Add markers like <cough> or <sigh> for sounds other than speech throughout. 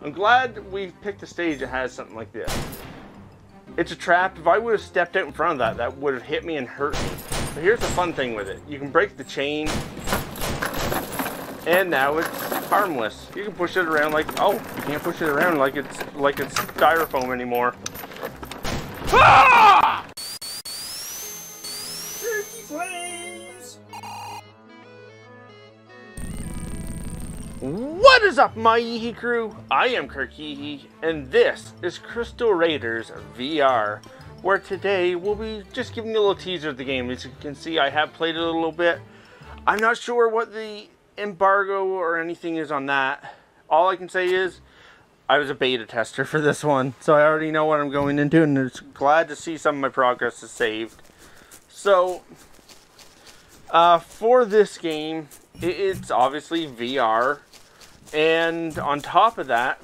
I'm glad we picked a stage that has something like this. It's a trap. If I would have stepped out in front of that, that would have hit me and hurt me. But here's the fun thing with it. You can break the chain, and now it's harmless. You can push it around like, oh, you can't push it around like it's like it's styrofoam anymore. Ah! What is up, my Yeehee crew? I am Kirk Yeehee, and this is Crystal Raiders VR, where today we'll be just giving you a little teaser of the game. As you can see, I have played it a little bit. I'm not sure what the embargo or anything is on that. All I can say is I was a beta tester for this one, so I already know what I'm going into, and it's glad to see some of my progress is saved. So, uh, for this game, it's obviously VR and on top of that,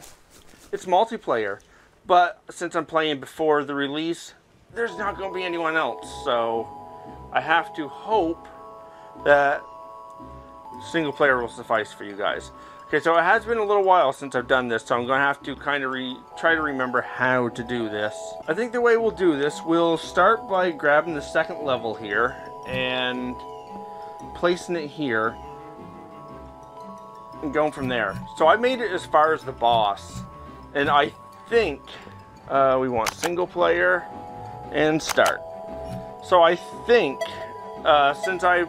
it's multiplayer. But since I'm playing before the release, there's not going to be anyone else. So I have to hope that single player will suffice for you guys. Okay, so it has been a little while since I've done this, so I'm going to have to kind of try to remember how to do this. I think the way we'll do this, we'll start by grabbing the second level here and placing it here and going from there. So I made it as far as the boss. And I think uh, we want single player and start. So I think uh, since I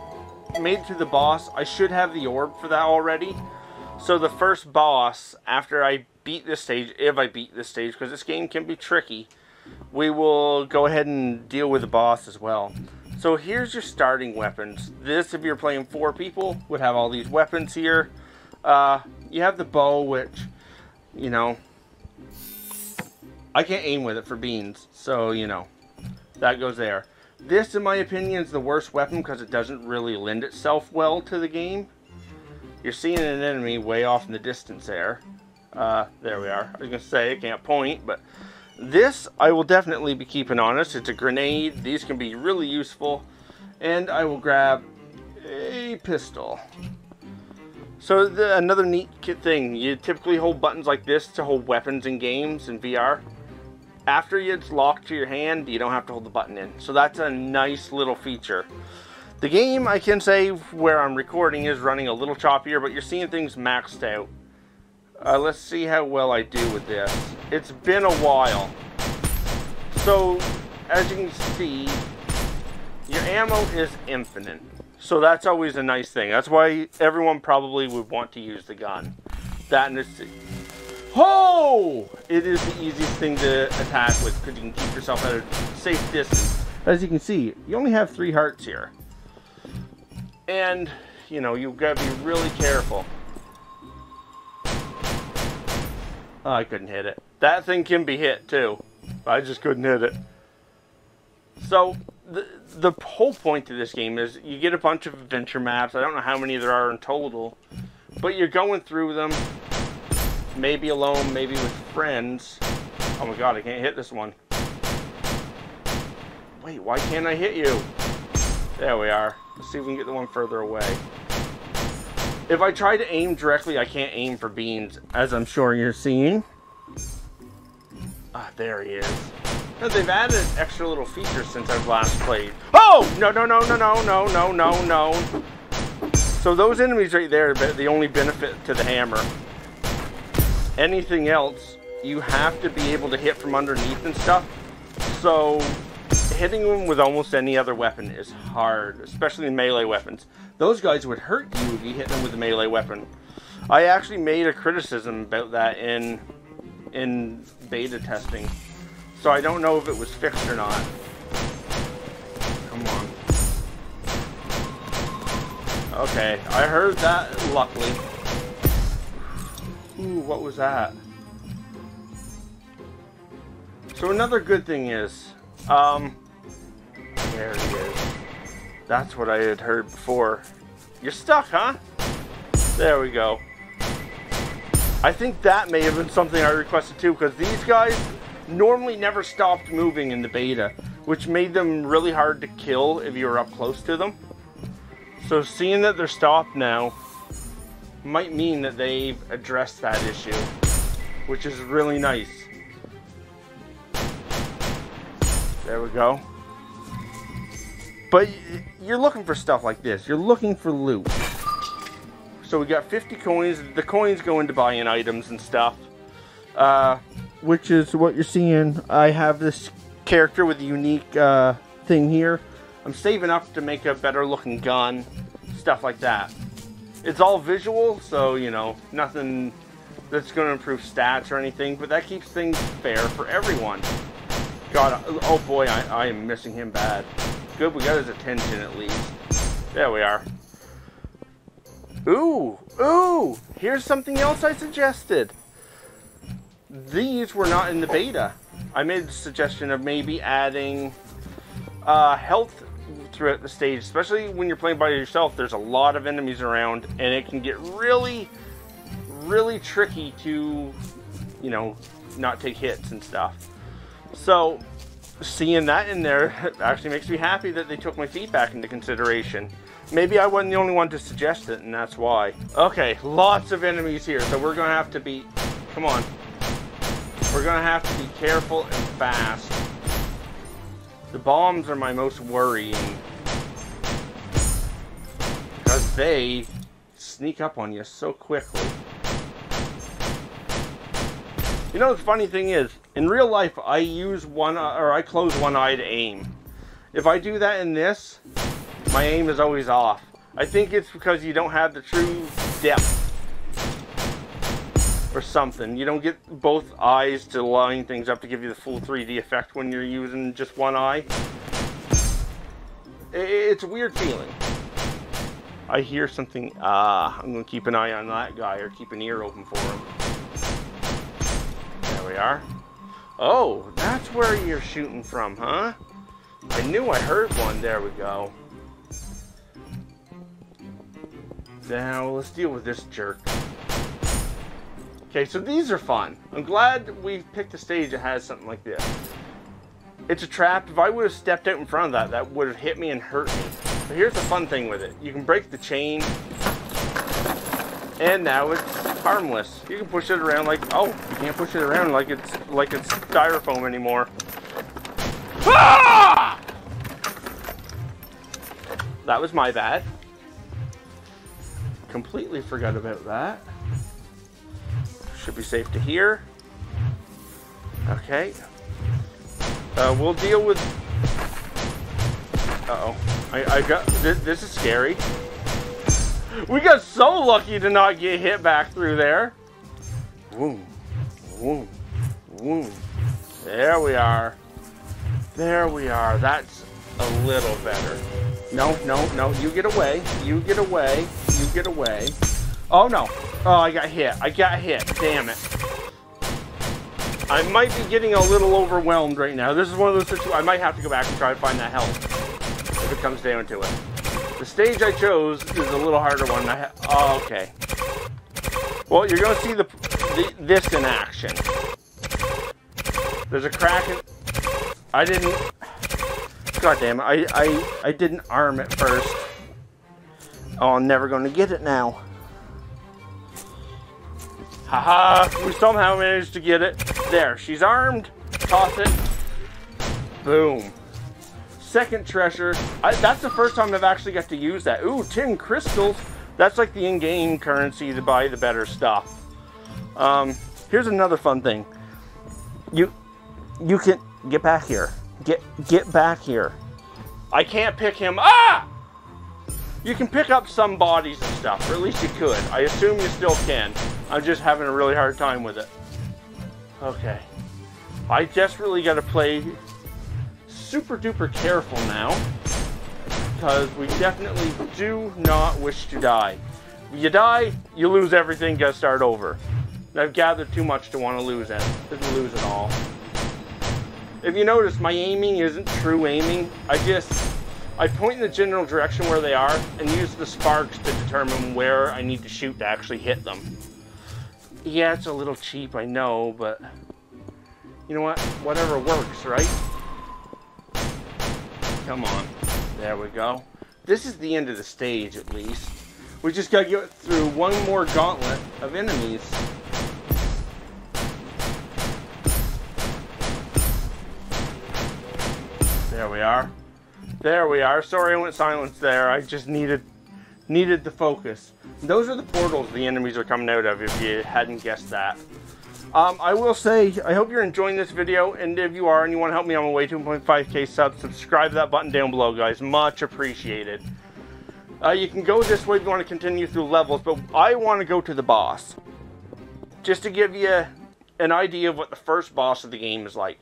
made it to the boss, I should have the orb for that already. So the first boss, after I beat this stage, if I beat this stage, because this game can be tricky, we will go ahead and deal with the boss as well. So here's your starting weapons. This, if you're playing four people, would have all these weapons here. Uh, you have the bow, which, you know, I can't aim with it for beans. So, you know, that goes there. This, in my opinion, is the worst weapon because it doesn't really lend itself well to the game. You're seeing an enemy way off in the distance there. Uh, there we are. I was going to say, I can't point, but this I will definitely be keeping on us. It's a grenade. These can be really useful. And I will grab a pistol. So the, another neat thing, you typically hold buttons like this to hold weapons in games in VR. After it's locked to your hand, you don't have to hold the button in. So that's a nice little feature. The game, I can say, where I'm recording is running a little choppier, but you're seeing things maxed out. Uh, let's see how well I do with this. It's been a while. So, as you can see, your ammo is infinite. So that's always a nice thing. That's why everyone probably would want to use the gun. That and it's... Oh! It is the easiest thing to attack with because you can keep yourself at a safe distance. As you can see, you only have three hearts here. And, you know, you've got to be really careful. Oh, I couldn't hit it. That thing can be hit, too. I just couldn't hit it. So, the, the whole point of this game is you get a bunch of adventure maps. I don't know how many there are in total, but you're going through them, maybe alone, maybe with friends. Oh my god, I can't hit this one. Wait, why can't I hit you? There we are. Let's see if we can get the one further away. If I try to aim directly, I can't aim for beans, as I'm sure you're seeing. Ah, there he is. No, they've added extra little features since I've last played. Oh! No, no, no, no, no, no, no, no, no. So those enemies right there, the only benefit to the hammer. Anything else, you have to be able to hit from underneath and stuff. So hitting them with almost any other weapon is hard, especially melee weapons. Those guys would hurt you if you hit them with a melee weapon. I actually made a criticism about that in in beta testing. So I don't know if it was fixed or not. Come on. Okay, I heard that, luckily. Ooh, what was that? So another good thing is, um, there he is. That's what I had heard before. You're stuck, huh? There we go. I think that may have been something I requested too, because these guys, normally never stopped moving in the beta, which made them really hard to kill if you were up close to them. So seeing that they're stopped now might mean that they've addressed that issue. which is really nice. There we go. But you're looking for stuff like this. You're looking for loot. So we got 50 coins. The coins go into buying items and stuff. Uh, which is what you're seeing. I have this character with a unique uh, thing here. I'm saving up to make a better looking gun. Stuff like that. It's all visual, so, you know, nothing that's going to improve stats or anything. But that keeps things fair for everyone. God, oh boy, I, I am missing him bad. Good, we got his attention at least. There we are. Ooh, ooh, here's something else I suggested. These were not in the beta. I made the suggestion of maybe adding uh, health throughout the stage, especially when you're playing by yourself. There's a lot of enemies around, and it can get really, really tricky to, you know, not take hits and stuff. So, seeing that in there <laughs> actually makes me happy that they took my feedback into consideration. Maybe I wasn't the only one to suggest it, and that's why. Okay, lots of enemies here, so we're to have to be... Come on. We're to have to be careful and fast. The bombs are my most worrying. Because they sneak up on you so quickly. You know, the funny thing is, in real life, I use one, or I close one eye to aim. If I do that in this, my aim is always off. I think it's because you don't have the true depth or something. You don't get both eyes to line things up to give you the full 3D effect when you're using just one eye. It's a weird feeling. I hear something, ah, I'm to keep an eye on that guy or keep an ear open for him There we are. Oh, that's where you're shooting from, huh? I knew I heard one. There we go. Now, let's deal with this jerk. Okay, so these are fun. I'm glad we picked a stage that has something like this. It's a trap. If I would have stepped out in front of that, that would have hit me and hurt me. But here's the fun thing with it. You can break the chain. And now it's harmless. You can push it around like, oh, you can't push it around like it's like it's styrofoam anymore. Ah! That was my bad. Completely forgot about that. Should be safe to here. Okay. Uh, we'll deal with... Uh-oh. I, I got... This, this is scary. We got so lucky to not get hit back through there. Boom, boom, boom. There we are. There we are. That's a little better. No, no, no. You get away. You get away. You get away. Oh, no. Oh, I got hit. I got hit. Damn it. I might be getting a little overwhelmed right now. This is one of those situations. I might have to go back and try to find that health if it comes down to it. The stage I chose is a little harder one. I oh, okay. Well, you're going to see the, the, this in action. There's a crack in... I didn't... God damn it. I, I, I didn't arm it first. Oh, I'm never going to get it now. Haha, -ha, we somehow managed to get it. There, she's armed. Toss it. Boom second treasure. I, that's the first time I've actually got to use that. Ooh, 10 crystals. That's like the in-game currency to buy the better stuff. Um, here's another fun thing. You, you can get back here. Get, get back here. I can't pick him. Ah! You can pick up some bodies and stuff, or at least you could. I assume you still can. I'm just having a really hard time with it. Okay. I desperately got to play super duper careful now because we definitely do not wish to die. You die, you lose everything, gotta start over. And I've gathered too much to want to lose it. Didn't lose it all. If you notice, my aiming isn't true aiming. I just, I point in the general direction where they are and use the sparks to determine where I need to shoot to actually hit them. Yeah, it's a little cheap, I know, but you know what? Whatever works, right? Come on. There we go. This is the end of the stage, at least. We just gotta get through one more gauntlet of enemies. There we are. There we are. Sorry I went silent there. I just needed needed the focus. Those are the portals the enemies are coming out of if you hadn't guessed that. Um, I will say, I hope you're enjoying this video, and if you are and you want to help me on my way to 1.5k subs, subscribe to that button down below, guys. Much appreciated. Uh, you can go this way if you want to continue through levels, but I want to go to the boss. Just to give you an idea of what the first boss of the game is like.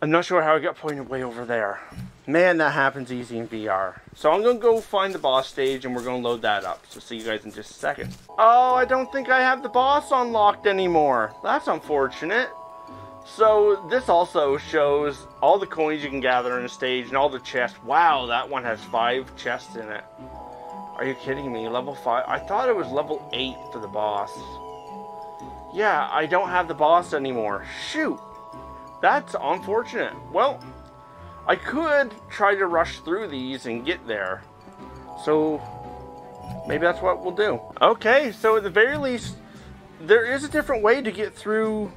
I'm not sure how I got pointed way over there. Man, that happens easy in VR. So I'm to go find the boss stage and we're to load that up. So see you guys in just a second. Oh, I don't think I have the boss unlocked anymore. That's unfortunate. So this also shows all the coins you can gather in a stage and all the chests. Wow, that one has five chests in it. Are you kidding me? Level 5? I thought it was level 8 for the boss. Yeah, I don't have the boss anymore. Shoot. That's unfortunate. Well, I could try to rush through these and get there. So, maybe that's what we'll do. Okay, so at the very least, there is a different way to get through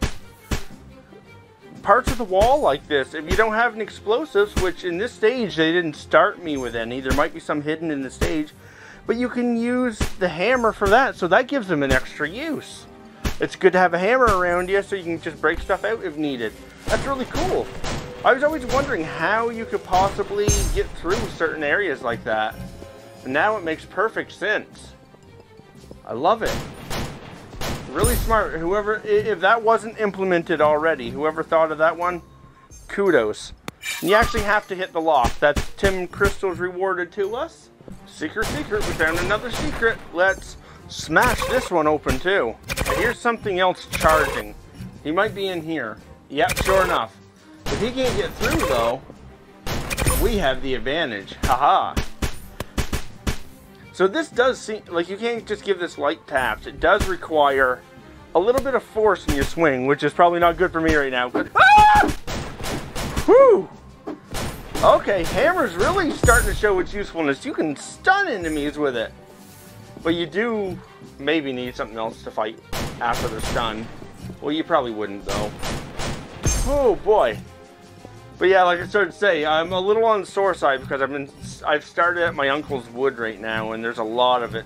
parts of the wall like this. If you don't have an explosives, which in this stage they didn't start me with any, there might be some hidden in the stage, but you can use the hammer for that, so that gives them an extra use. It's good to have a hammer around you so you can just break stuff out if needed. That's really cool. I was always wondering how you could possibly get through certain areas like that. And now it makes perfect sense. I love it. Really smart. Whoever, if that wasn't implemented already, whoever thought of that one, kudos. And you actually have to hit the lock. That's Tim Crystal's rewarded to us. Secret, secret. We found another secret. Let's smash this one open too. Here's something else charging. He might be in here. Yep, sure enough. If he can't get through though, we have the advantage. Haha. So this does seem like you can't just give this light taps. It does require a little bit of force in your swing, which is probably not good for me right now. Ah! Whew! Okay, hammer's really starting to show its usefulness. You can stun enemies with it. But you do maybe need something else to fight after they're stunned. Well, you probably wouldn't, though. Oh, boy. But yeah, like I started to say, I'm a little on the sore side because I've been I've started at my uncle's wood right now, and there's a lot of it.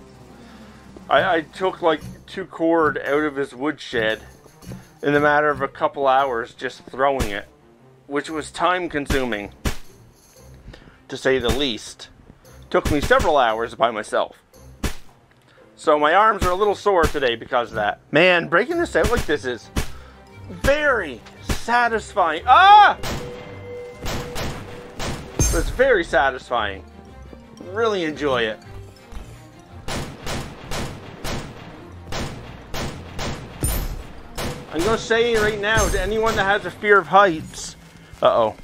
I, I took like two cord out of his woodshed in the matter of a couple hours just throwing it, which was time consuming, to say the least. Took me several hours by myself. So my arms are a little sore today because of that. Man, breaking this out like this is very satisfying. Ah! It's very satisfying. Really enjoy it. I'm to say right now to anyone that has a fear of heights. Uh-oh.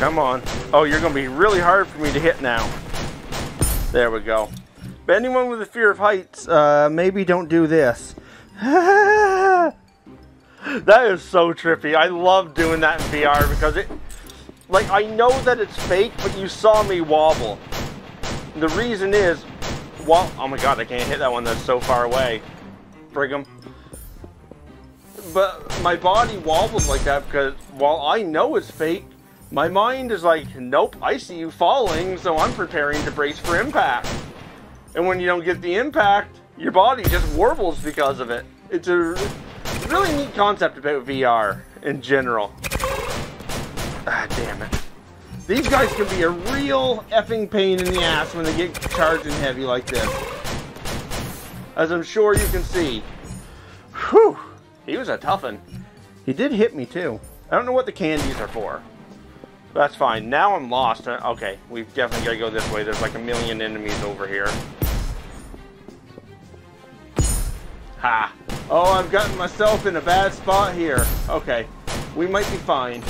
Come on. Oh, you're to be really hard for me to hit now. There we go. But anyone with a fear of heights, uh, maybe don't do this. <laughs> <laughs> that is so trippy. I love doing that in VR because it, like, I know that it's fake, but you saw me wobble. The reason is, well, oh my god, I can't hit that one that's so far away. Brigham. But my body wobbles like that because while I know it's fake, my mind is like, nope, I see you falling, so I'm preparing to brace for impact. And when you don't get the impact, your body just warbles because of it. It's a really neat concept about VR in general. Ah, damn it. These guys can be a real effing pain in the ass when they get charging heavy like this. As I'm sure you can see. Whew! He was a toughin'. He did hit me too. I don't know what the candies are for. That's fine. Now I'm lost. Okay, we've definitely got to go this way. There's like a million enemies over here. Ha! Oh, I've gotten myself in a bad spot here. Okay, we might be fine.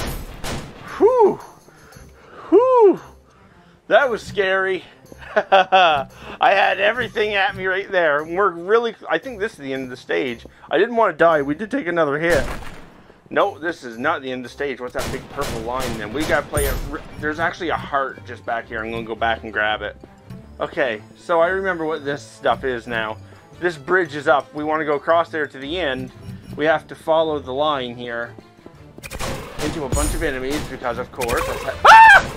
Whew! Whew! That was scary. <laughs> I had everything at me right there. We're really, I think this is the end of the stage. I didn't want to die. We did take another hit. No, this is not the end of the stage. What's that big purple line then? We gotta play it. There's actually a heart just back here. I'm gonna go back and grab it. Okay, so I remember what this stuff is now. This bridge is up. We want to go across there to the end. We have to follow the line here. into a bunch of enemies because, of course, ah!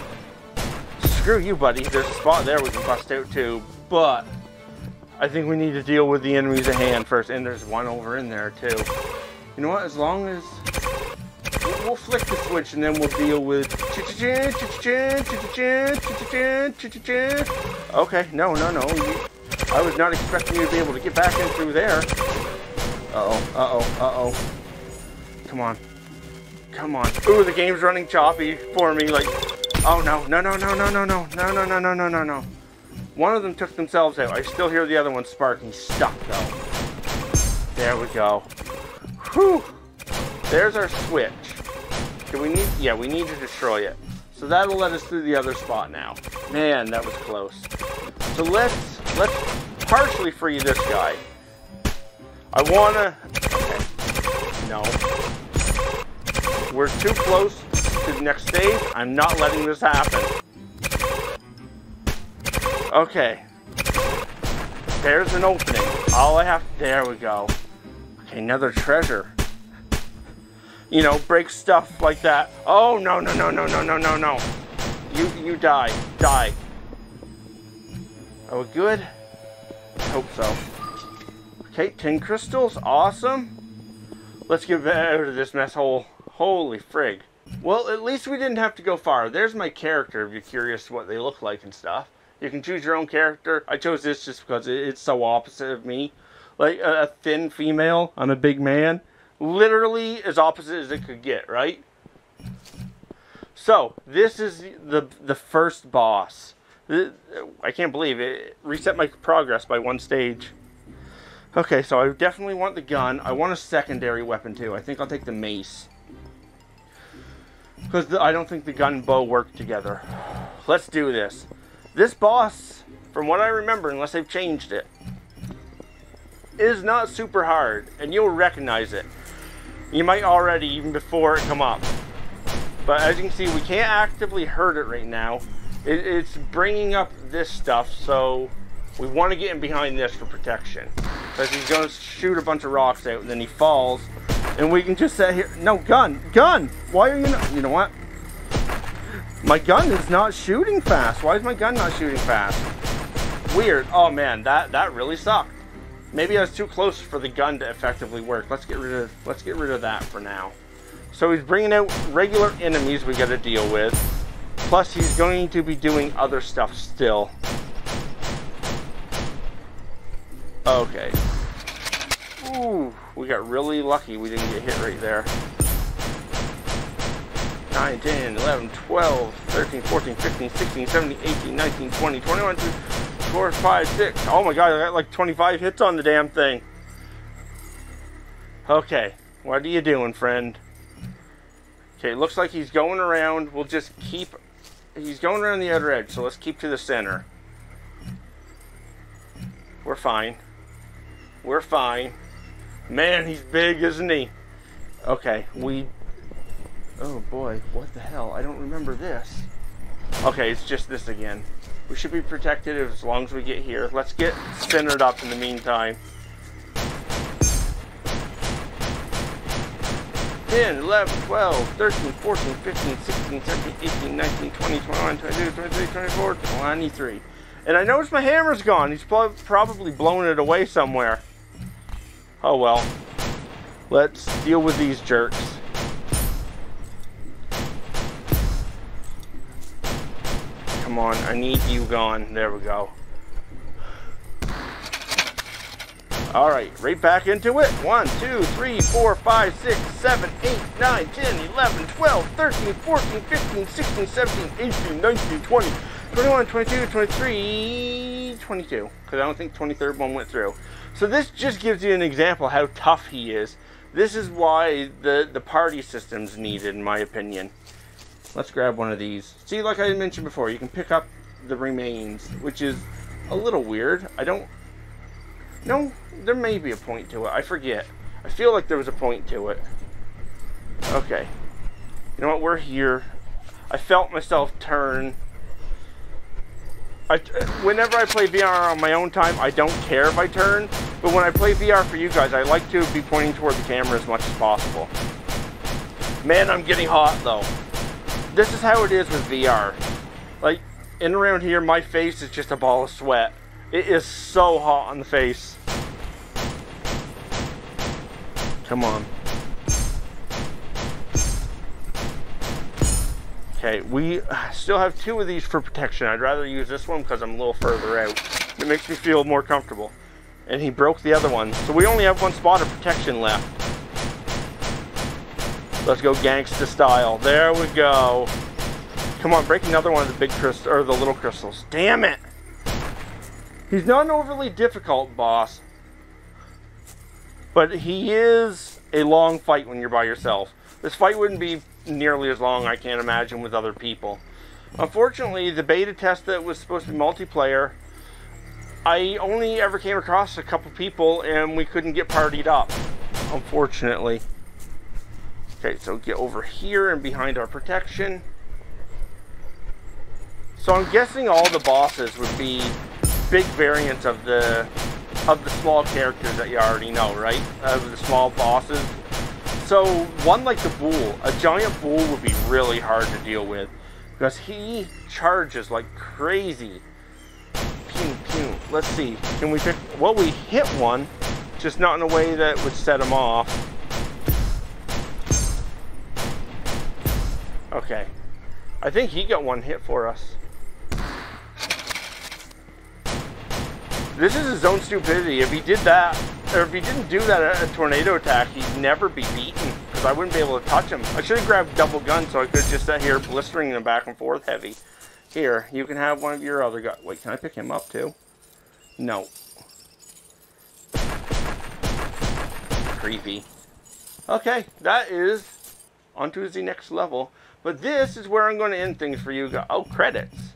Screw you, buddy. There's a spot there we can bust out too, but I think we need to deal with the enemies at hand first, and there's one over in there too. You know what? As long as we'll flick the switch and then we'll deal with. Okay, no, no, no. I was not expecting you to be able to get back in through there. Uh-oh, uh-oh, uh-oh. Come on. Come on. Ooh, the game's running choppy for me. Like, oh no, no, no, no, no, no, no, no, no, no, no, no, no, no. One of them took themselves out. I still hear the other one sparking. Stuck though. There we go. Whew. There's our switch. Do we need? Yeah, we need to destroy it. So that'll let us through the other spot now. Man, that was close. So let's let's partially free this guy. I wanna. Okay. No. We're too close to the next stage. I'm not letting this happen. Okay. There's an opening. All I have. There we go. Okay, another treasure. You know, break stuff like that. Oh no no no no no no no no. You you die. Die. Oh, good? I hope so. Okay, 10 crystals. Awesome. Let's get out of this mess hole. Holy frig. Well, at least we didn't have to go far. There's my character if you're curious what they look like and stuff. You can choose your own character. I chose this just because it's so opposite of me. Like a, thin female, I'm a big man. Literally as opposite as it could get, right? So, this is the the first boss. I can't believe it. Reset my progress by one stage. Okay, so I definitely want the gun. I want a secondary weapon too. I think I'll take the mace. Because I don't think the gun and bow work together. Let's do this. This boss, from what I remember, unless they've changed it, is not super hard. And you'll recognize it. You might already, even before it come up. But as you can see, we can't actively hurt it right now it, it's bringing up this stuff, so we want to get in behind this for protection. Because he's going to shoot a bunch of rocks out, and then he falls, and we can just sit here. No, gun! Gun! Why are you not... You know what? My gun is not shooting fast. Why is my gun not shooting fast? Weird. Oh, man, that, that really sucked. Maybe I was too close for the gun to effectively work. Let's get rid of let's get rid of that for now. So he's bringing out regular enemies we got to deal with. Plus, he's going to be doing other stuff still. Okay. Ooh, we got really lucky we didn't get hit right there. 9, 10, 11, 12, 13, 14, 15, 16, 17, 18, 19, 20, 21, 2, 4, 5, 6. Oh my god, I got like 25 hits on the damn thing. Okay, what are you doing, friend? Okay, looks like he's going around. We'll just keep he's going around the other edge, so let's keep to the center. We're fine. We're fine. Man, he's big, isn't he? Okay, we... Oh boy, what the hell? I don't remember this. Okay, it's just this again. We should be protected as long as we get here. Let's get spinnered up in the meantime. 10, 11, 12, 13, 14, 15, 16, 17, 18, 19, 20, 21, 22, 23, 24, 23. And I noticed my hammer's gone. He's probably blown it away somewhere. Oh well. Let's deal with these jerks. Come on, I need you gone. There we go. All right, right back into it. 1, 2, 3, 4, 5, 6, 7, 8, 9, 10, 11, 12, 13, 14, 15, 16, 17, 18, 19, 20, 21, 22, 23, 22. Because I don't think 23rd one went through. So this just gives you an example how tough he is. This is why the, the party system's needed, in my opinion. Let's grab one of these. See, like I mentioned before, you can pick up the remains, which is a little weird. I don't no, there may be a point to it. I forget. I feel like there was a point to it. Okay. You know what? We're here. I felt myself turn. I, whenever I play VR on my own time, I don't care if I turn. But when I play VR for you guys, I like to be pointing toward the camera as much as possible. Man, I'm getting hot though. This is how it is with VR. Like, in around here, my face is just a ball of sweat. It is so hot on the face. Come on. Okay, we still have two of these for protection. I'd rather use this one because I'm a little further out. It makes me feel more comfortable. And he broke the other one. So we only have one spot of protection left. Let's go gangsta style. There we go. Come on, break another one of the big crystals, or the little crystals. Damn it! He's not an overly difficult boss. But he is a long fight when you're by yourself. This fight wouldn't be nearly as long, I can't imagine, with other people. Unfortunately, the beta test that was supposed to be multiplayer, I only ever came across a couple people and we couldn't get partied up, unfortunately. Okay, so get over here and behind our protection. So I'm guessing all the bosses would be big variants of the of the small characters that you already know, right? Of the small bosses. So one like the Bull, a giant Bull would be really hard to deal with because he charges like crazy. Pew, pew. Let's see. Can we pick? Well, we hit one, just not in a way that would set him off. Okay. I think he got one hit for us. This is his own stupidity. If he did that, or if he didn't do that at a tornado attack, he'd never be beaten because I wouldn't be able to touch him. I should have grabbed double gun so I could have just sit here blistering them back and forth heavy. Here, you can have one of your other guys. Wait, can I pick him up too? No. Creepy. Okay, that is onto the next level. But this is where I'm going to end things for you. Oh, credits.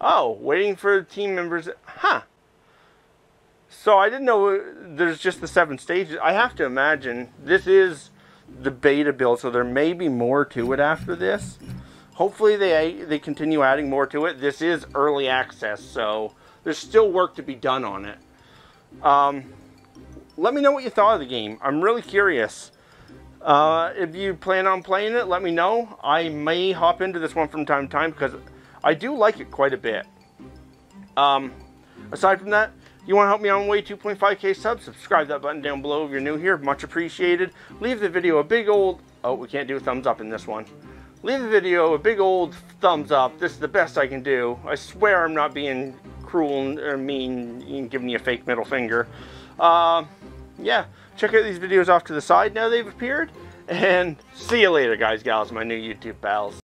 Oh, waiting for team members. Huh. So I didn't know there's just the seven stages. I have to imagine this is the beta build, so there may be more to it after this. Hopefully they they continue adding more to it. This is early access, so there's still work to be done on it. Um, let me know what you thought of the game. I'm really curious. Uh, if you plan on playing it, let me know. I may hop into this one from time to time because I do like it quite a bit. Um, aside from that, you want to help me on way 2.5k subs, subscribe that button down below if you're new here. Much appreciated. Leave the video a big old... Oh, we can't do a thumbs up in this one. Leave the video a big old thumbs up. This is the best I can do. I swear I'm not being cruel or mean and giving you a fake middle finger. Uh, yeah, check out these videos off to the side now they've appeared. And see you later, guys, gals, my new YouTube pals.